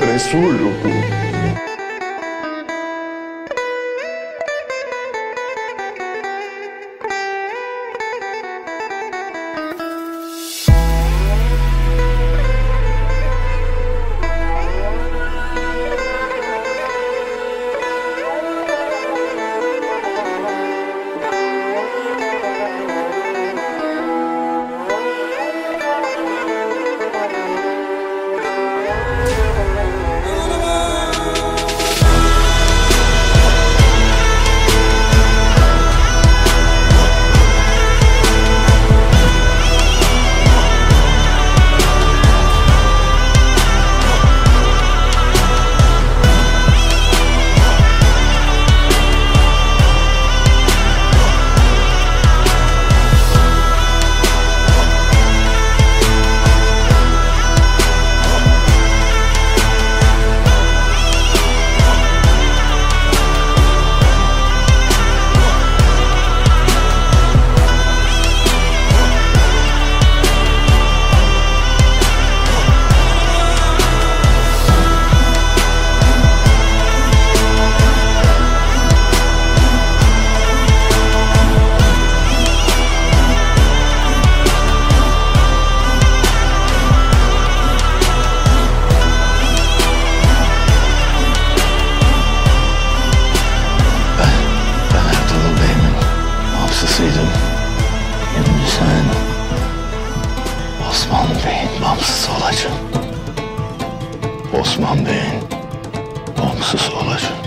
me. Bağımsızıydım. Şimdi sen Osman Bey'in bağımsız olacaksın. Osman Bey'in bağımsız olacaksın.